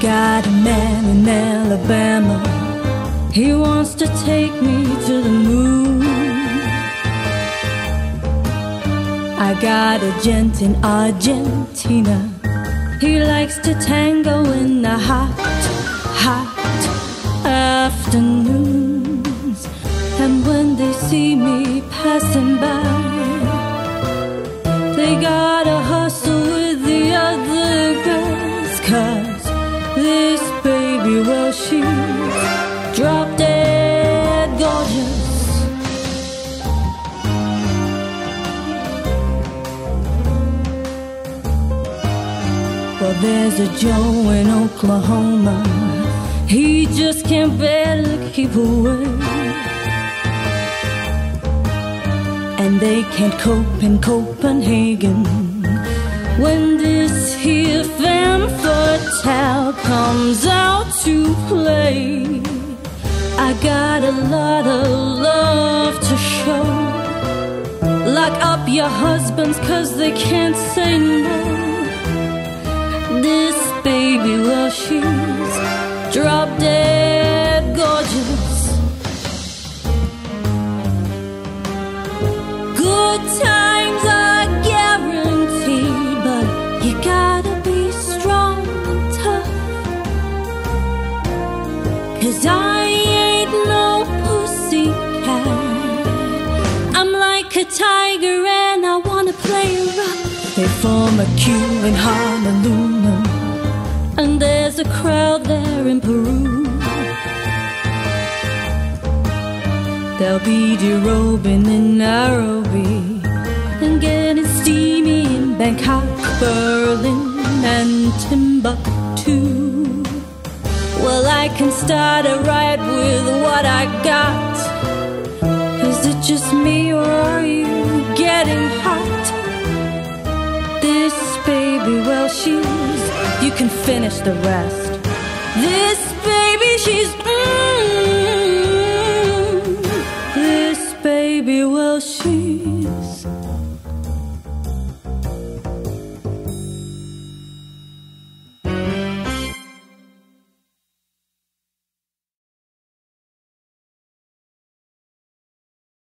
got a man in Alabama. He wants to take me to the moon. I got a gent in Argentina. He likes to tango in the hot, hot afternoons. And when they see me passing by, they gotta hustle with the other girls. Cause well, she's drop dead gorgeous. Well, there's a Joe in Oklahoma. He just can't bear to keep away. And they can't cope in Copenhagen when this here femme fatale comes out to play. I got a lot of love to show. Lock up your husbands cause they can't say no. This baby, well, she's drop dead gorgeous. Good times Cause I ain't no pussycat. I'm like a tiger and I wanna play rough. They form a queue in Honolulu, and there's a crowd there in Peru. They'll be derobing in Nairobi and getting steamy in Bangkok, Berlin, and Timbuktu. I can start a riot with what I got. Is it just me or are you getting hot? This baby, well, she's. You can finish the rest. This baby, she's. Mm, this baby, well, she's.